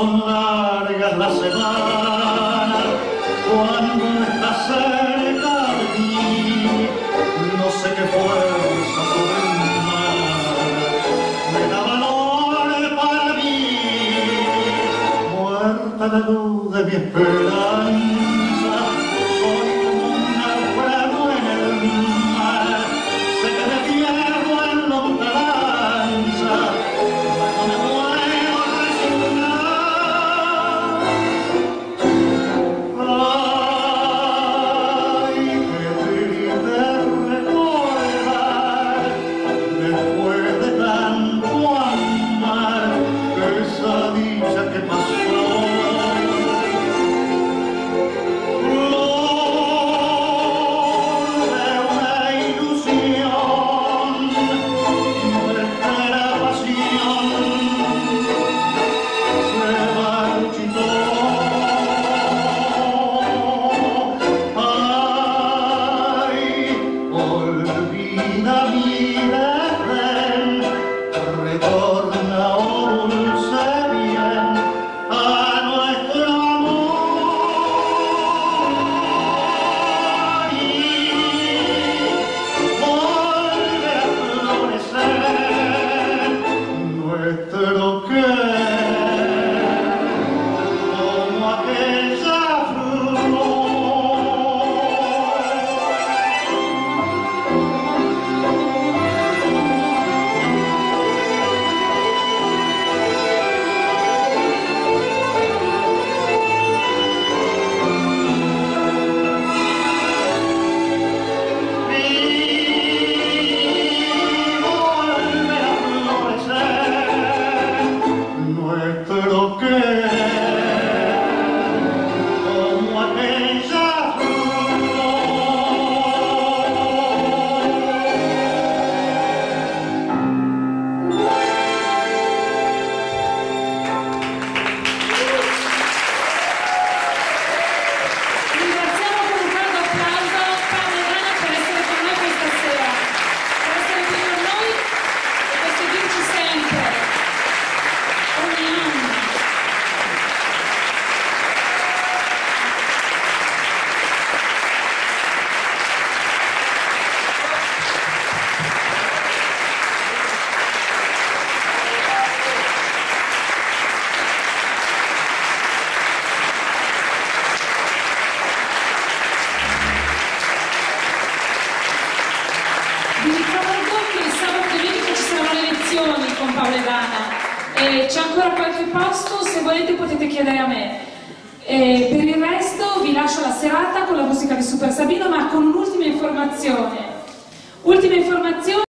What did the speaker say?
son largas las semanas cuando estás cerca de mí. No sé qué fuerza sobrehumana me da valor para mí. Muerta la luz de mi esperanza. in Paolevana e c'è ancora qualche posto, se volete potete chiedere a me. E per il resto vi lascio la serata con la musica di Super Sabino ma con un'ultima informazione. Ultima informazione